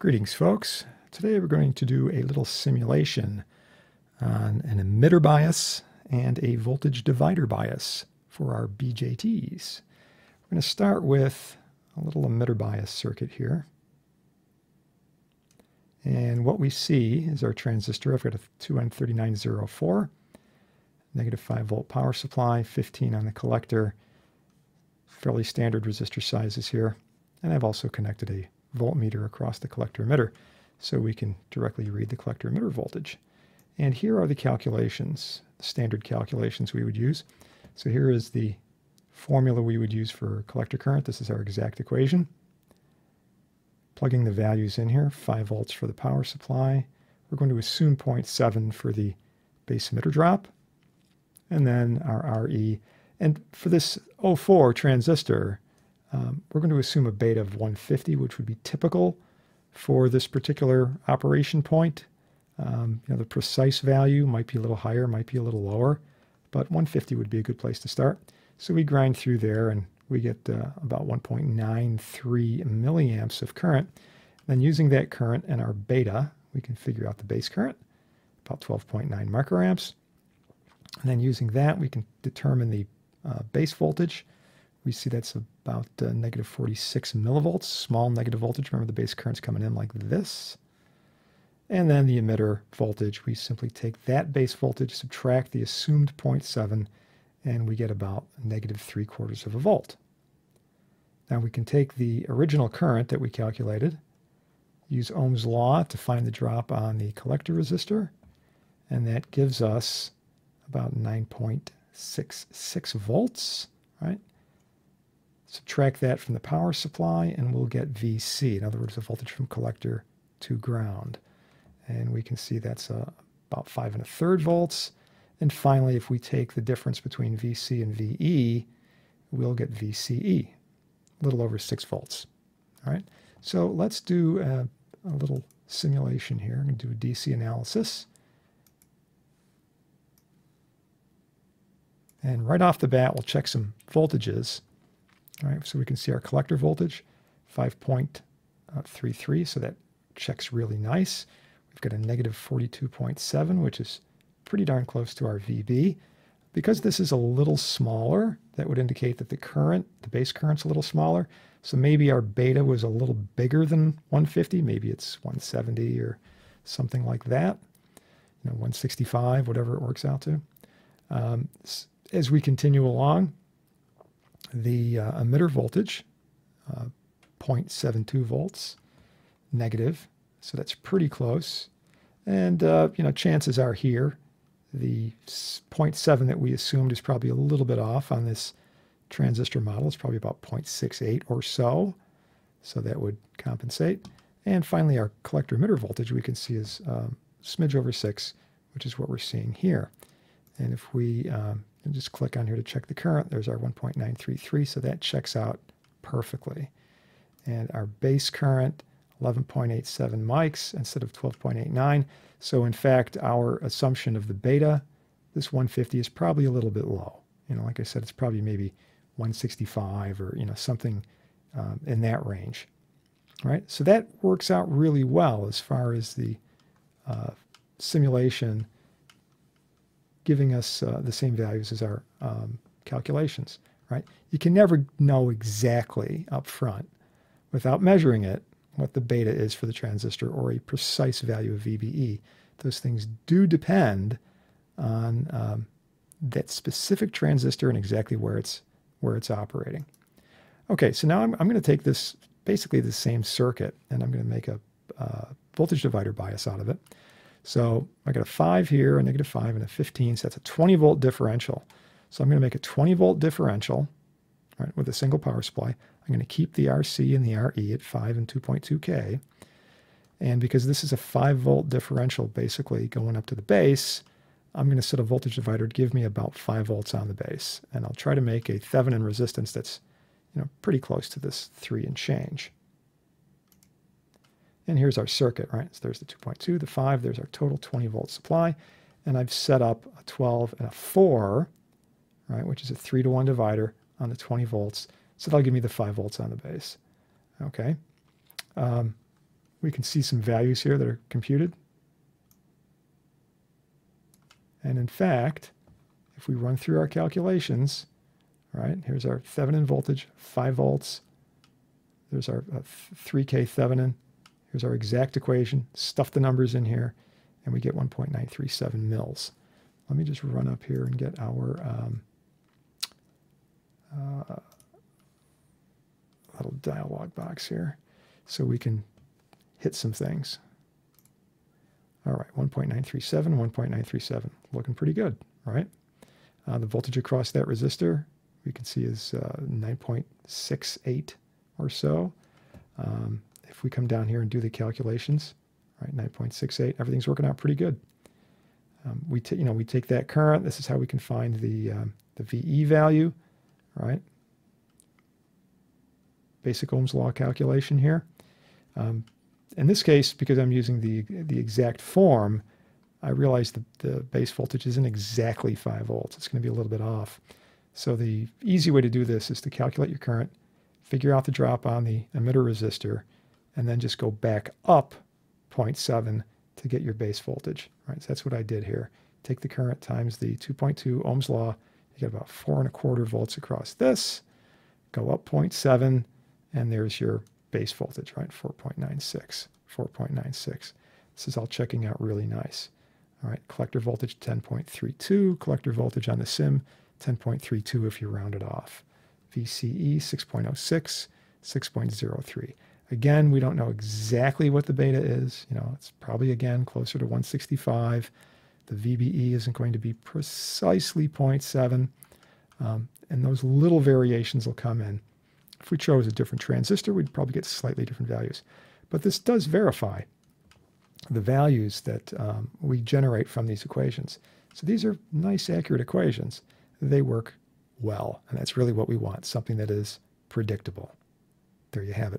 Greetings, folks. Today we're going to do a little simulation on an emitter bias and a voltage divider bias for our BJTs. We're going to start with a little emitter bias circuit here. And what we see is our transistor. I've got a 2N3904, negative 5 volt power supply, 15 on the collector, fairly standard resistor sizes here. And I've also connected a voltmeter across the collector emitter so we can directly read the collector emitter voltage. And here are the calculations, standard calculations we would use. So here is the formula we would use for collector current. This is our exact equation. Plugging the values in here, 5 volts for the power supply. We're going to assume 0.7 for the base emitter drop. And then our RE. And for this 04 transistor, um, we're going to assume a beta of 150, which would be typical for this particular operation point. Um, you know, the precise value might be a little higher, might be a little lower, but 150 would be a good place to start. So we grind through there and we get uh, about 1.93 milliamps of current. Then using that current and our beta, we can figure out the base current, about 12.9 microamps. And then using that, we can determine the uh, base voltage, we see that's about uh, negative 46 millivolts, small negative voltage. Remember the base current's coming in like this. And then the emitter voltage, we simply take that base voltage, subtract the assumed 0.7, and we get about negative 3 quarters of a volt. Now we can take the original current that we calculated, use Ohm's law to find the drop on the collector resistor, and that gives us about 9.66 volts, right? Subtract that from the power supply and we'll get VC, in other words, the voltage from collector to ground. And we can see that's uh, about five and a third volts. And finally, if we take the difference between VC and VE, we'll get VCE, a little over six volts. All right, so let's do a, a little simulation here. To do a DC analysis. And right off the bat, we'll check some voltages. All right, so we can see our collector voltage, 5.33, so that checks really nice. We've got a negative 42.7, which is pretty darn close to our VB. Because this is a little smaller, that would indicate that the current, the base current's a little smaller. So maybe our beta was a little bigger than 150. Maybe it's 170 or something like that. You know, 165, whatever it works out to. Um, as we continue along, the uh, emitter voltage, uh, 0.72 volts, negative, so that's pretty close. And, uh, you know, chances are here, the 0.7 that we assumed is probably a little bit off on this transistor model. It's probably about 0.68 or so, so that would compensate. And finally, our collector emitter voltage we can see is um, smidge over 6, which is what we're seeing here. And if we um, and just click on here to check the current. There's our 1.933, so that checks out perfectly. And our base current, 11.87 mics instead of 12.89. So in fact, our assumption of the beta, this 150 is probably a little bit low. You know, like I said, it's probably maybe 165 or, you know, something um, in that range. Right, so that works out really well as far as the uh, simulation giving us uh, the same values as our um, calculations, right? You can never know exactly up front without measuring it what the beta is for the transistor or a precise value of VBE. Those things do depend on um, that specific transistor and exactly where it's where it's operating. Okay, so now I'm, I'm going to take this basically the same circuit and I'm going to make a uh, voltage divider bias out of it. So I got a 5 here, a negative 5, and a 15. So that's a 20 volt differential. So I'm going to make a 20 volt differential right, with a single power supply. I'm going to keep the RC and the RE at 5 and 2.2K. And because this is a 5 volt differential basically going up to the base, I'm going to set a voltage divider to give me about 5 volts on the base. And I'll try to make a Thevenin resistance that's you know, pretty close to this 3 and change. And here's our circuit, right? So there's the 2.2, the 5, there's our total 20 volt supply. And I've set up a 12 and a 4, right, which is a 3 to 1 divider on the 20 volts. So that'll give me the 5 volts on the base. Okay. Um, we can see some values here that are computed. And in fact, if we run through our calculations, right, here's our Thevenin voltage, 5 volts. There's our uh, 3K Thevenin. Here's our exact equation. Stuff the numbers in here, and we get 1.937 mils. Let me just run up here and get our um, uh, little dialog box here so we can hit some things. All right, 1.937, 1.937, looking pretty good, right? Uh, the voltage across that resistor we can see is uh, 9.68 or so. Um, if we come down here and do the calculations, right, 9.68, everything's working out pretty good. Um, we, you know, we take that current. This is how we can find the um, the VE value, right? Basic Ohm's law calculation here. Um, in this case, because I'm using the the exact form, I realize the, the base voltage isn't exactly 5 volts. It's going to be a little bit off. So the easy way to do this is to calculate your current, figure out the drop on the emitter resistor, and then just go back up 0.7 to get your base voltage. Right, so that's what I did here. Take the current times the 2.2 Ohm's law. You get about four and a quarter volts across this. Go up 0.7, and there's your base voltage, right? 4.96, 4.96. This is all checking out really nice. All right, collector voltage 10.32, collector voltage on the sim 10.32 if you round it off. VCE 6.06, 6.03. Again, we don't know exactly what the beta is. You know, it's probably again closer to 165. The VBE isn't going to be precisely 0.7. Um, and those little variations will come in. If we chose a different transistor, we'd probably get slightly different values. But this does verify the values that um, we generate from these equations. So these are nice, accurate equations. They work well, and that's really what we want, something that is predictable. There you have it.